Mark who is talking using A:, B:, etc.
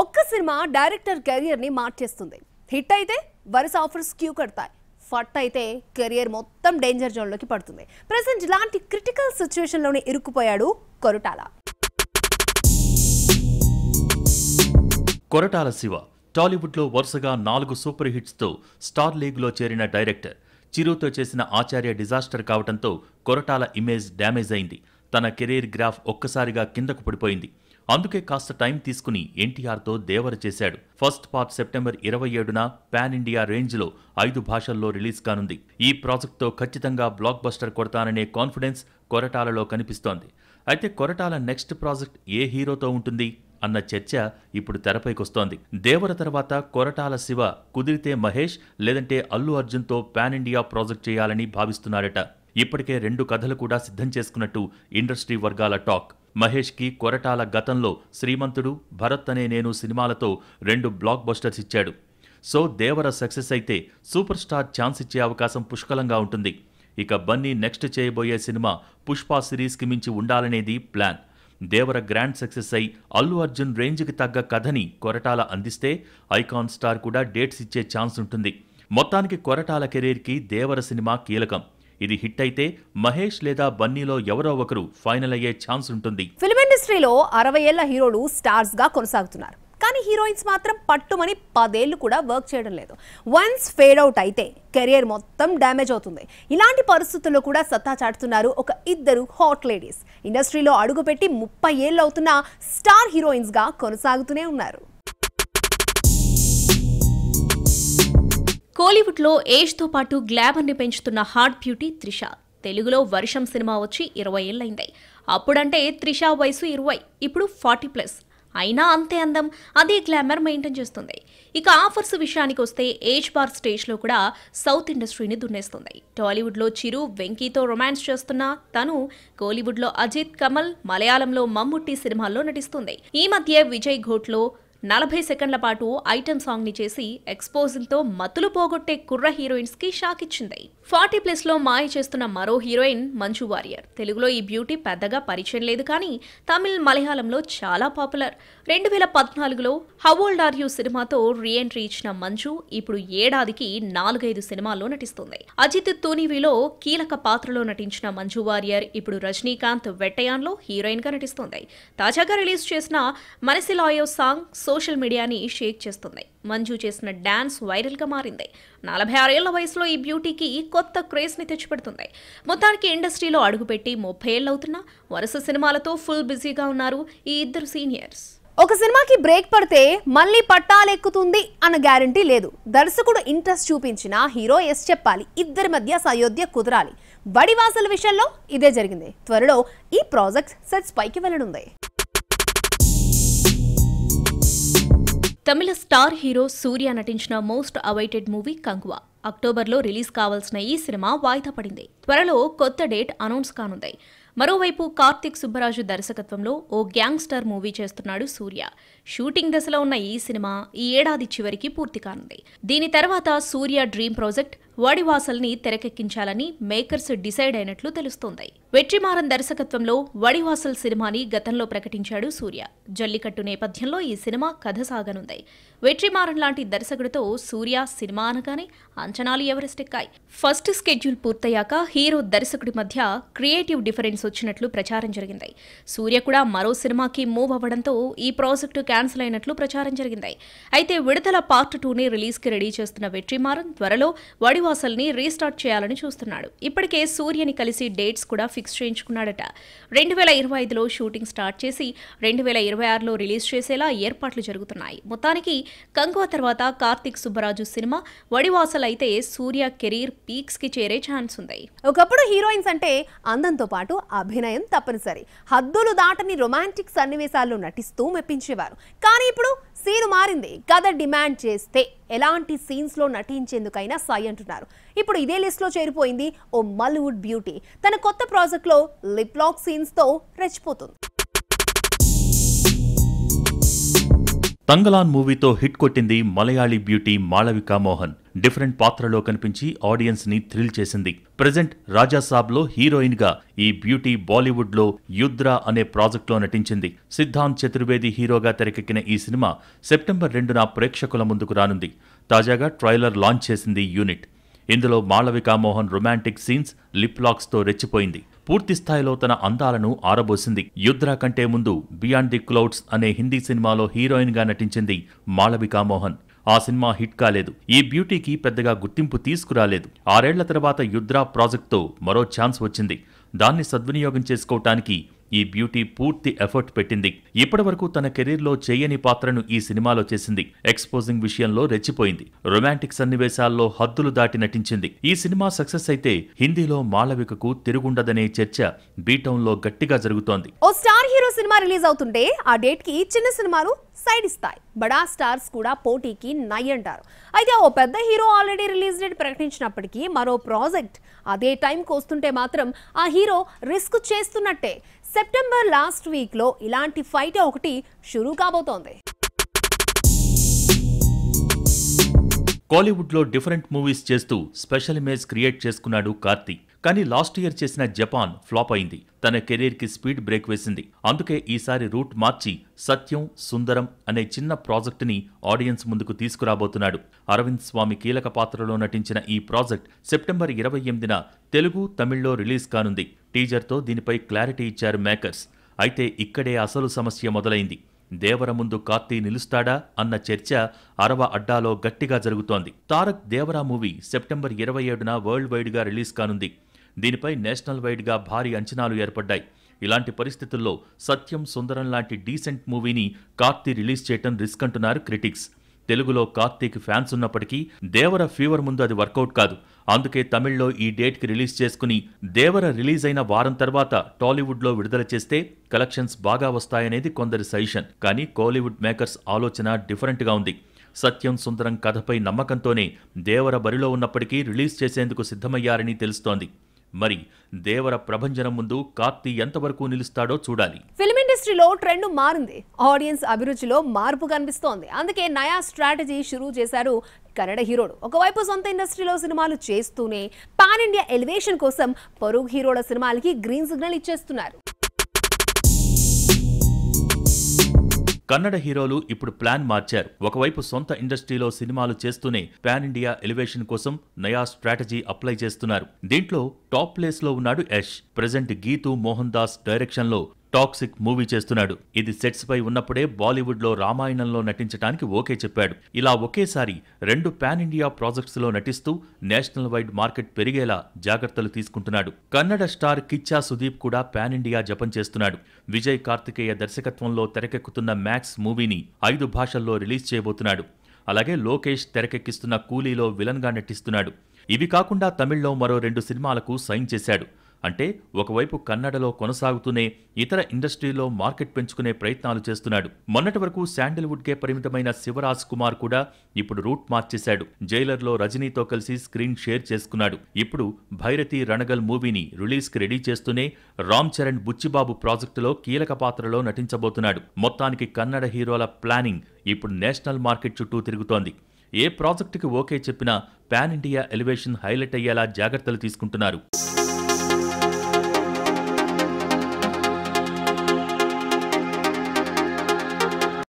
A: ఒక్క cinema director కెరియర్ని మార్చేస్తుంది. హిట్ అయితే వరుస ఆఫర్స్ క్యూ కడతాయి. ఫట్ అయితే కెరియర్ మొత్తం డేంజర్ జోన్లోకి పడుతుంది. ప్రెసెంట్ ఇలాంటి క్రిటికల్ సిచ్యువేషన్లోనే ఇరుక్కుపోయాడు కొరటాల.
B: కొరటాల శివ టాలీవుడ్లో వరుసగా నాలుగు సూపర్ హిట్స్తో స్టార్ లీగ్లో చేరిన డైరెక్టర్. చిరుతో చేసిన ఆచార్య డిజాస్టర్ కావడంతో కొరటాల ఇమేజ్ డ్యామేజ్ అయింది. తన కెరీర్ గ్రాఫ్ ఒక్కసారిగా కిందకు పడిపోయింది. అందుకే కాస్త టైం తీసుకుని ఎన్టీఆర్తో దేవర చేశాడు. ఫస్ట్ పార్ట్ సెప్టెంబర్ ఇరవై ఏడున పాన్ ఇండియా రేంజ్లో ఐదు భాషల్లో రిలీజ్ కానుంది. ఈ ప్రాజెక్ట్తో ఖచ్చితంగా బ్లాక్ బస్టర్ కొడతాననే కాన్ఫిడెన్స్ కొరటాలలో కనిపిస్తోంది. అయితే కొరటాల నెక్స్ట్ ప్రాజెక్ట్ ఏ హీరోతో ఉంటుంది అన్న చర్చ ఇప్పుడు తెరపైకొస్తోంది. దేవర తర్వాత కొరటాల శివ కుదిరితే మహేష్ లేదంటే అల్లు అర్జున్తో పాన్ ఇండియా ప్రాజెక్ట్ చేయాలని భావిస్తున్నారట. ఇప్పటికే రెండు కథలు కూడా సిద్ధం చేసుకున్నట్టు ఇండస్ట్రీ వర్గాల టాక్. మహేష్కి కొరటాల గతంలో శ్రీమంతుడు భరత్ అనే నేను సినిమాలతో రెండు బ్లాక్ బస్టర్స్ ఇచ్చాడు. సో దేవర సక్సెస్ అయితే సూపర్ స్టార్ ఛాన్స్ ఇచ్చే అవకాశం పుష్కలంగా ఉంటుంది. ఇక బన్నీ నెక్స్ట్ చేయబోయే సినిమా పుష్ప సిరీస్కి మించి ఉండాలనేది ప్లాన్. దేవర గ్రాండ్ సక్సెస్ అయి అల్లు అర్జున్ రేంజ్కి తగ్గ కథని కొరటాల అందిస్తే ఐకాన్ స్టార్ కూడా డేట్స్ ఇచ్చే ఛాన్స్ ఉంటుంది. మొత్తానికి కొరటాల కెరీర్కి దేవర సినిమా కీలకం. ఇది హిట్ అయితే మహేష్ లేదా బన్నీలో ఎవరో ఒకరు ఫైనల్ అయ్యే ఛాన్స్ ఉంటుంది.
A: ఫిల్మ్ ఇండస్ట్రీలో అరవై ఏళ్ళ హీరోలు స్టార్స్గా కొనసాగుతున్నారు. కానీ హీరోయిన్స్ మాత్రం పట్టుమని పదేళ్ళు కూడా వర్క్ చేయడం లేదు. వన్స్ ఫేడ్ అవుట్ అయితే కెరియర్ మొత్తం డ్యామేజ్ అవుతుంది. ఇలాంటి పరిస్థితుల్లో కూడా సత్తా చాటుతున్నారు ఒక ఇద్దరు హాట్ లేడీస్. ఇండస్ట్రీలో అడుగుపెట్టి ముప్పై ఏళ్ళు అవుతున్న స్టార్ హీరోయిన్స్గా కొనసాగుతూనే ఉన్నారు.
C: కోలీవుడ్లో ఏజ్తో పాటు గ్లామర్ని పెంచుతున్న హార్ట్ బ్యూటీ త్రిష. తెలుగులో వర్షం సినిమా వచ్చి ఇరవై ఏళ్ళైంది అప్పుడంటే త్రిష వయసు ఇరవై ఇప్పుడు ఫార్టీ ప్లస్. అయినా అంతే అందం అదే గ్లామర్ మెయింటైన్ చేస్తుంది. ఇక ఆఫర్స్ విషయానికి వస్తే ఏజ్ బార్ స్టేజ్లో కూడా సౌత్ ఇండస్ట్రీని దున్నేస్తుంది. టాలీవుడ్లో చిరు వెంకీతో రొమాన్స్ చేస్తున్న తను కోలీవుడ్లో అజిత్ కమల్ మలయాళంలో మమ్ముట్టి సినిమాల్లో నటిస్తుంది. ఈ మధ్య విజయ్ ఘోట్లో నలభై సెకండ్ల పాటు ఐటెం సాంగ్ని చేసి ఎక్స్పోజింగ్తో పోగొట్టే కుర్ర హీరోయిన్స్కి షాక్ ఇచ్చింది. ఫార్టీ ప్లస్లో మాయ చేస్తున్న మరో హీరోయిన్ మంజు వారియర్. తెలుగులో ఈ బ్యూటీ పెద్దగా పరిచయం లేదు కానీ తమిళ్ మలయాళంలో చాలా పాపులర్. రెండు వేల పద్నాలుగులో హవోల్డ్ ఆర్ యూ సినిమాతో రీఎంట్రీ ఇచ్చిన మంజు ఇప్పుడు ఏడాదికి నాలుగైదు సినిమాల్లో నటిస్తుంది. అజిత్ తూనివిలో కీలక పాత్రలో నటించిన మంజు వారియర్ ఇప్పుడు రజనీకాంత్ వెట్టయాన్లో హీరోయిన్గా నటిస్తుంది. తాజాగా రిలీజ్ చేసిన మనసి లాయో సాంగ్ సోషల్ మీడియాని షేక్ చేస్తుంది. మంజు చేసిన డాన్స్ వైరల్గా మారింది. నలభై ఆరేళ్ళ వయసులో ఈ బ్యూటీకి కొత్త క్రేజ్ని తెచ్చిపెడుతుంది. మొత్తానికి ఇండస్ట్రీలో అడుగుపెట్టి ముప్పై ఏళ్ళవుతున్నా వరుస సినిమాలతో ఫుల్ బిజీగా ఉన్నారు ఈ ఇద్దరు సీనియర్స్.
A: ఒక సినిమాకి బ్రేక్ పడితే మళ్ళీ పట్టాలెక్కుతుంది అన్న గ్యారంటీ లేదు. దర్శకుడు ఇంట్రెస్ట్ చూపించిన హీరో ఎస్ చెప్పాలి ఇద్దరి మధ్య సయోధ్య కుదరాలి. బడివాసల విషయంలో ఇదే జరిగింది. త్వరలో ఈ ప్రాజెక్ట్ సెట్స్ పైకి వెళ్ళనుంది.
C: తమిళ స్టార్ హీరో సూర్య నటించిన మోస్ట్ అవైటెడ్ మూవీ కంగువా. అక్టోబర్లో రిలీజ్ కావాల్సిన ఈ సినిమా వాయిదా పడింది. త్వరలో కొత్త డేట్ అనౌన్స్ కానుంది. మరోవైపు కార్తిక్ సుబ్బరాజు దర్శకత్వంలో ఓ గ్యాంగ్స్టర్ మూవీ చేస్తున్నాడు సూర్య. షూటింగ్ దశలో ఉన్న ఈ సినిమా ఈ ఏడాది చివరికి పూర్తి కానుంది. దీని తర్వాత సూర్య డ్రీమ్ ప్రాజెక్ట్ వడివాసల్ని తెరకెక్కించాలని మేకర్స్ డిసైడ్ అయినట్లు తెలుస్తోంది. వెట్రిమారన్ దర్శకత్వంలో వడివాసల్ సినిమాని గతంలో ప్రకటించాడు సూర్య. జల్లికట్టు నేపథ్యంలో ఈ సినిమా కథ సాగనుంది. వెట్రిమారన్ లాంటి దర్శకుడితో సూర్య సినిమా అనగానే అంచనాలు ఎవరెస్టెక్కాయి ఫస్ట్ స్కెడ్యూల్ పూర్తయ్యాక హీరో దర్శకుడి మధ్య క్రియేటివ్ డిఫరెన్స్ వచ్చినట్లు ప్రచారం జరిగింది. సూర్య కూడా మరో సినిమాకి మూవ్ అవ్వడంతో ఈ ప్రాజెక్టు క్యాన్సిల్ అయినట్లు ప్రచారం జరిగింది. అయితే విడుదల పార్ట్ టూని రిలీజ్కి రెడీ చేస్తున్న వెట్రిమారన్ త్వరలో వడివాసల్ని రీస్టార్ట్ చేయాలని చూస్తున్నాడు. ఇప్పటికే సూర్యని కలిసి డేట్స్ కూడా ఫిక్స్ చేయించుకున్నాడట. రెండు వేల ఇరవై ఐదులో షూటింగ్ స్టార్ట్ చేసి రెండు వేల ఇరవై ఆరులో రిలీజ్ చేసేలా ఏర్పాట్లు జరుగుతున్నాయి. మొత్తానికి కంగువ తర్వాత కార్తిక్ సుబ్బరాజు సినిమా వడివాసల్ అయితే సూర్య కెరీర్ పీక్స్కి చేరే ఛాన్స్ ఉంది.
A: ఒకప్పుడు హీరోయిన్స్ అంటే అందంతో పాటు అభినయం తప్పనిసరి. హద్దులు దాటని రొమాంటిక్ సన్నివేశాల్లో నటిస్తూ మెప్పించేవారు. కానీ ఇప్పుడు సీను మారింది. కథ డిమాండ్ చేస్తే ఎలాంటి సీన్స్లో నటించేందుకైనా సై అంటున్నారు. ఇప్పుడు ఇదే లిస్ట్లో చేరిపోయింది ఓ మల్వుడ్ బ్యూటీ. తన కొత్త ప్రాజెక్ట్లో లిప్లాక్ సీన్స్తో సీన్స్తో రెచ్చిపోతుంది.
B: తంగలాన్ మూవీతో హిట్ కొట్టింది మలయాళీ బ్యూటీ మాళవికా మోహన్. డిఫరెంట్ పాత్రలో కనిపించి ఆడియన్స్ని థ్రిల్ చేసింది. ప్రజెంట్ రాజాసాబ్లో హీరోయిన్గా ఈ బ్యూటీ బాలీవుడ్లో యుద్రా అనే ప్రాజెక్ట్లో నటించింది. సిద్ధాంత్ చతుర్వేది హీరోగా తెరకెక్కిన ఈ సినిమా సెప్టెంబర్ రెండున ప్రేక్షకుల ముందుకు రానుంది. తాజాగా ట్రైలర్ లాంచ్ చేసింది యూనిట్. ఇందులో మాళవికా మోహన్ రొమాంటిక్ సీన్స్ లిప్లాక్స్తో రెచ్చిపోయింది. పూర్తిస్థాయిలో తన అందాలను ఆరబోసింది. యుద్రా కంటే ముందు బియాండ్ ది క్లౌడ్స్ అనే హిందీ సినిమాలో హీరోయిన్గా నటించింది మాళవికా మోహన్. ఆ సినిమా హిట్ కాలేదు. ఈ బ్యూటీకి పెద్దగా గుర్తింపు తీసుకురాలేదు. ఆరేళ్ళ తర్వాత యుద్రా ప్రాజెక్ట్తో మరో ఛాన్స్ వచ్చింది. దాన్ని సద్వినియోగం చేసుకోవటానికి ఈ బ్యూటీ పూర్తి ఎఫర్ట్ పెట్టింది. ఇప్పటివరకు తన కెరీర్లో చేయని పాత్రను ఈ సినిమాలో చేసింది. ఎక్స్పోజింగ్ విషయంలో రెచ్చిపోయింది. రొమాంటిక్ సన్నివేశాల్లో హద్దులు దాటి నటించింది. ఈ సినిమా సక్సెస్ అయితే హిందీలో మాళవికకు తిరుగుండదనే చర్చ బీటౌన్లో గట్టిగా జరుగుతోంది.
A: ఓ స్టార్ హీరో సినిమా రిలీజ్ అవుతుంటే ఆ డేట్కి చిన్న సినిమాలు సైడ్ ఇస్తాయి. బడా స్టార్స్ కూడా పోటీకి నై అంటారు అయితే ఓ పెద్ద హీరో ఆల్రెడీ రిలీజ్ డేట్ ప్రకటించినప్పటికీ మరో ప్రాజెక్ట్ అదే టైంకి వస్తుంటే మాత్రం ఆ హీరో రిస్క్ చేస్తున్నట్టే. సెప్టెంబర్ లాస్ట్ వీక్లో ఇలాంటి ఫైట్ ఒకటి షురూ కాబోతోంది.
B: కోలీవుడ్లో డిఫరెంట్ మూవీస్ చేస్తూ స్పెషల్ ఇమేజ్ క్రియేట్ చేసుకున్నాడు కార్తీ. కానీ లాస్ట్ ఇయర్ చేసిన జపాన్ ఫ్లాప్ అయింది. తన కెరీర్కి స్పీడ్ బ్రేక్ వేసింది. అందుకే ఈసారి రూట్ మార్చి సత్యం సుందరం అనే చిన్న ప్రాజెక్టుని ఆడియన్స్ ముందుకు తీసుకురాబోతున్నాడు. అరవింద్ స్వామి కీలక పాత్రలో నటించిన ఈ ప్రాజెక్ట్ సెప్టెంబర్ ఇరవై ఎనిమిదిన తెలుగు తమిళ్ళో రిలీజ్ కానుంది. టీజర్తో దీనిపై క్లారిటీ ఇచ్చారు మేకర్స్. అయితే ఇక్కడే అసలు సమస్య మొదలైంది. దేవర ముందు కార్తీ నిలుస్తాడా అన్న చర్చ అరవ అడ్డాలో గట్టిగా జరుగుతోంది. తారక్ దేవరా మూవీ సెప్టెంబర్ ఇరవై ఏడున వరల్డ్ వైడ్గా రిలీజ్ కానుంది. దీనిపై నేషనల్ వైడ్గా భారీ అంచనాలు ఏర్పడ్డాయి. ఇలాంటి పరిస్థితుల్లో సత్యం సుందరం లాంటి డీసెంట్ మూవీని కార్తీ రిలీజ్ చేయటం రిస్క్ అంటున్నారు క్రిటిక్స్. తెలుగులో కార్తీక్ ఫ్యాన్స్ ఉన్నప్పటికీ దేవర ఫీవర్ ముందు అది వర్కౌట్ కాదు. అందుకే తమిళ్ళో ఈ డేట్కి రిలీజ్ చేసుకుని దేవర రిలీజ్ అయిన వారం తర్వాత టాలీవుడ్లో విడుదల చేస్తే కలెక్షన్స్ బాగా వస్తాయనేది కొందరి సజెషన్. కానీ కోలీవుడ్ మేకర్స్ ఆలోచన డిఫరెంట్గా ఉంది. సత్యం సుందరం కథపై నమ్మకంతోనే దేవర బరిలో ఉన్నప్పటికీ రిలీజ్ చేసేందుకు సిద్ధమయ్యారని తెలుస్తోంది. మరి దేవర ప్రభంజనం ముందు కార్తీ ఎంతవరకు నిలుస్తాడో చూడాలి.
A: ఇండస్ట్రీలో ట్రెండ్ మారింది. ఆడియన్స్ అభిరుచిలో మార్పు కనిపిస్తోంది. అందుకే నయా స్ట్రాటజీ షురూ చేశారు కన్నడ హీరోడు. ఒకవైపు సొంత ఇండస్ట్రీలో సినిమాలు చేస్తూనే పాన్ ఇండియా ఎలివేషన్ కోసం పరుగు హీరోల సినిమాలకి గ్రీన్ సిగ్నల్ ఇచ్చేస్తున్నారు.
B: కన్నడ హీరోలు ఇప్పుడు ప్లాన్ మార్చారు. ఒకవైపు సొంత ఇండస్ట్రీలో సినిమాలు చేస్తూనే పాన్ ఇండియా ఎలివేషన్ కోసం నయా స్ట్రాటజీ అప్లై చేస్తున్నారు. దీంట్లో టాప్ ప్లేస్లో ఉన్నాడు యష్. ప్రజెంట్ గీతు మోహన్ దాస్ డైరెక్షన్లో టాక్సిక్ మూవీ చేస్తున్నాడు. ఇది సెట్స్ పై ఉన్నప్పుడే బాలీవుడ్లో రామాయణంలో నటించడానికి ఓకే చెప్పాడు. ఇలా ఒకేసారి రెండు పాన్ ఇండియా ప్రాజెక్ట్స్లో నటిస్తూ నేషనల్ వైడ్ మార్కెట్ పెరిగేలా జాగ్రత్తలు తీసుకుంటున్నాడు. కన్నడ స్టార్ కిచ్చా సుదీప్ కూడా పాన్ ఇండియా జపం చేస్తున్నాడు. విజయ్ కార్తికేయ దర్శకత్వంలో తెరకెక్కుతున్న మ్యాక్స్ మూవీని ఐదు భాషల్లో రిలీజ్ చేయబోతున్నాడు. అలాగే లోకేష్ తెరకెక్కిస్తున్న కూలీలో విలన్గా నటిస్తున్నాడు. ఇవి కాకుండా తమిళ్ళో మరో రెండు సినిమాలకు సైన్ చేశాడు. అంటే ఒకవైపు కన్నడలో కొనసాగుతూనే ఇతర ఇండస్ట్రీలో మార్కెట్ పెంచుకునే ప్రయత్నాలు చేస్తున్నాడు. మొన్నటి వరకు శాండిల్వుడ్కే పరిమితమైన శివరాజ్ కుమార్ కూడా ఇప్పుడు రూట్ మార్చేశాడు. జైలర్లో రజనీతో కలిసి స్క్రీన్ షేర్ చేసుకున్నాడు. ఇప్పుడు భైరతి రణగల్ మూవీని రిలీజ్కి రెడీ చేస్తూనే రామ్ చరణ్ బుచ్చిబాబు ప్రాజెక్టులో కీలక పాత్రలో నటించబోతున్నాడు. మొత్తానికి కన్నడ హీరోల ప్లానింగ్ ఇప్పుడు నేషనల్ మార్కెట్ చుట్టూ తిరుగుతోంది. ఏ ప్రాజెక్టుకి ఓకే చెప్పినా పాన్ ఇండియా ఎలివేషన్ హైలైట్ అయ్యేలా జాగ్రత్తలు తీసుకుంటున్నారు.